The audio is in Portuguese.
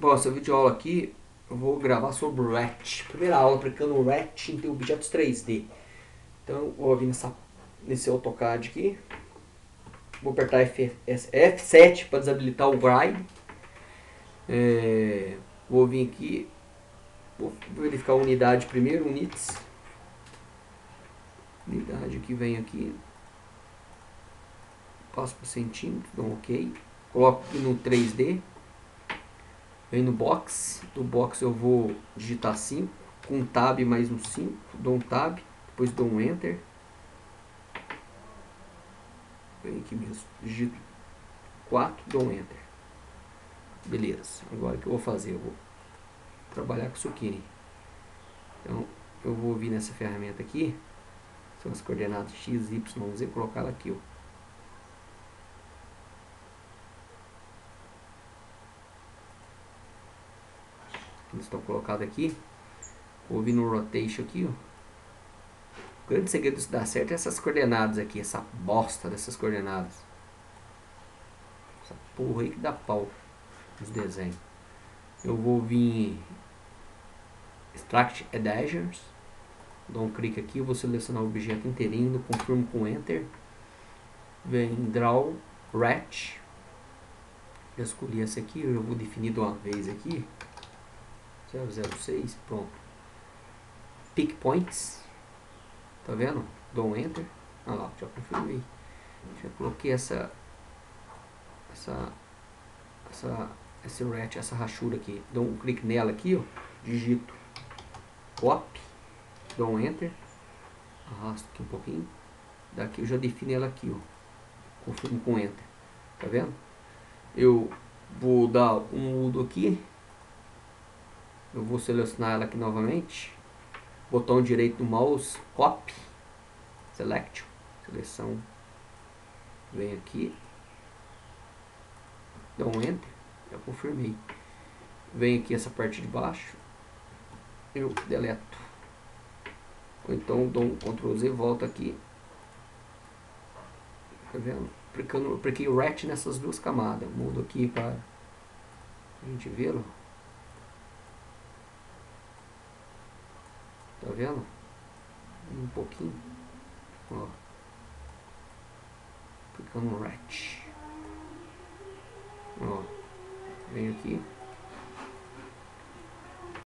Bom, essa videoaula aqui eu vou gravar sobre o RET. Primeira aula aplicando o RET em objetos 3D. Então vou vir nessa, nesse AutoCAD aqui. Vou apertar F, F7 para desabilitar o Gride. É, vou vir aqui. Vou verificar a unidade primeiro, units. Unidade que vem aqui. Passo para centímetro, dou um OK. Coloco aqui no 3D. Vem no box, do box eu vou digitar 5, com um tab mais um 5, dou um tab, depois dou um enter. Vem aqui mesmo, digito 4, dou um enter. Beleza, agora o que eu vou fazer? Eu vou trabalhar com Zucchini. Então eu vou vir nessa ferramenta aqui, são as coordenadas x, y, z, colocar ela aqui, ó. Eles estão colocados aqui. Vou vir no rotation aqui, ó. O grande segredo disso dar certo é essas coordenadas aqui, essa bosta dessas coordenadas. Essa porra aí que dá pau nos desenhos. Eu vou vir Extract Edges. Dou um clique aqui, vou selecionar o objeto inteirinho, confirmo com Enter. Vem Draw, Ratch. Já escolhi essa aqui, eu vou definir de uma vez aqui. 006, pronto. Pick points. Tá vendo? Dou um enter. Ah lá, já confirmei. Já coloquei essa essa essa esse rat, essa rachura aqui. Dou um clique nela aqui, ó. Digito copy. Dou um enter. Arrasto aqui um pouquinho. Daqui eu já defino ela aqui, ó. Confirmo com enter. Tá vendo? Eu vou dar um mudo aqui eu vou selecionar ela aqui novamente. Botão direito do mouse, copy, select, seleção. Vem aqui. Dá um enter. Já confirmei. Vem aqui essa parte de baixo. Eu deleto. Ou então dou um Ctrl Z, volta aqui. Tá vendo? Aplicando, apliquei o RET nessas duas camadas. Mudo aqui para a gente vê-lo. Tá vendo? Um pouquinho. Ó. Clicando no ratch. Ó. Venho aqui.